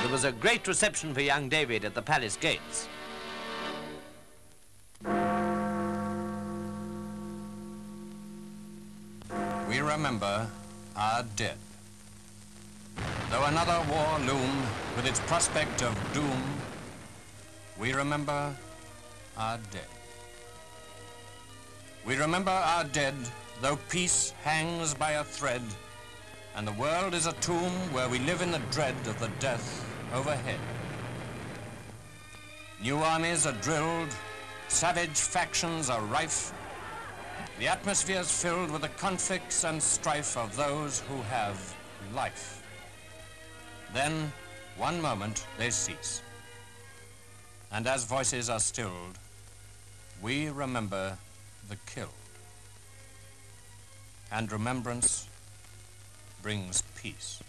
There was a great reception for young David at the palace gates. We remember our dead. Though another war loom with its prospect of doom, we remember our dead. We remember our dead, though peace hangs by a thread, and the world is a tomb where we live in the dread of the death overhead. New armies are drilled, savage factions are rife, the atmosphere is filled with the conflicts and strife of those who have life. Then, one moment, they cease. And as voices are stilled, we remember the killed. And remembrance brings peace.